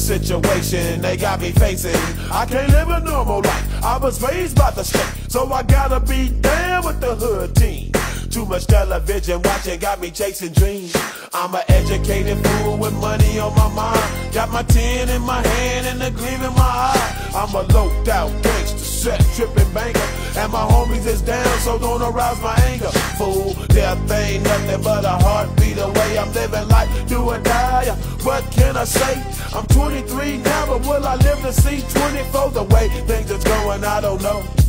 situation they got me facing. I can't live a normal life. I was raised by the state, so I gotta be down with the hood team. Too much television watching got me chasing dreams. I'm an educated fool with money on my mind. Got my tin in my hand and the gleam in my eye. I'm a loped out gangster, set tripping banker. And my homies is down, so don't arouse my anger. Fool, death ain't nothing but a heartbeat away. I'm living life, or die. Uh, what can I say? I'm 23 now, but will I live to see 24? The way things are going, I don't know.